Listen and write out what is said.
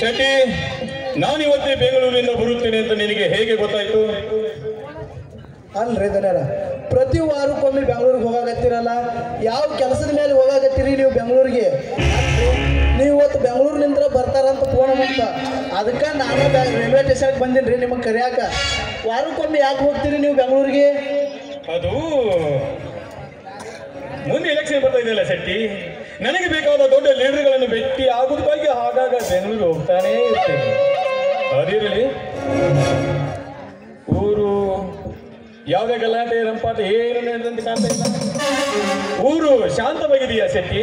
ಶೆಟ್ಟಿ ನಾನಿವತ್ತೇ ಬೆಂಗಳೂರಿನಿಂದ ಬರುತ್ತೇನೆ ಅಂತ ನಿನಗೆ ಹೇಗೆ ಗೊತ್ತಾಯ್ತು? ಅಲ್ರಿ ದನರ ಪ್ರತಿ ವಾರಕ್ಕೊಮ್ಮೆ ಬೆಂಗಳೂರಿಗೆ ಹೋಗಾಕತ್ತೀರಲ್ಲ ಯಾವ ಕೆಲಸದ ಮೇಲೆ ಹೋಗಾಕತ್ತೀರಿ ನೀವು ಬೆಂಗಳೂರಿಗೆ? ನೀವು ಇವತ್ತು ಬೆಂಗಳೂರಿನಿಂದ ಬರ್ತಾರಂತ ಫೋನ್ ಮುಕ್ತ. ಅದಕ್ಕೆ ನಾನು ರೈಲ್ವೆ ಸ್ಟೇಷನ್ಗೆ ಬಂದೀನಿ ರೀ ನಿಮಗೆ ಕರೆಯಾಕ. ವಾರಕ್ಕೊಮ್ಮೆ ಯಾಕೆ ಹೋಗ್ತೀರಿ ನೀವು ಬೆಂಗಳೂರಿಗೆ? ಅದು ಮುಂದೆ ಎಲೆಕ್ಷನ್ ಬರ್ತಾ ಇದೆಯಲ್ಲ ಶೆಟ್ಟಿ? ನನಗೆ ಬೇಕಾದ ದೊಡ್ಡ ಲೀಡರ್ಗಳನ್ನು ಭೇಟಿ ಬಗ್ಗೆ ಆಗಾಗ ಬೆಂಗಳೂರು ಹೋಗ್ತಾನೇ ಇರ್ತೇನೆ. ಅದಿರಲಿ. ಊರು ಯಾವುದೇ ಗಲಾಟೆ, ರಂಪಾಟ ಏನು ನಡೆದಂತೆ ಕಾಣ್ತಾ ಇಲ್ಲ. ಊರು ಶಾಂತವಾಗಿದೆಯಾ ಶೆಟ್ಟಿ?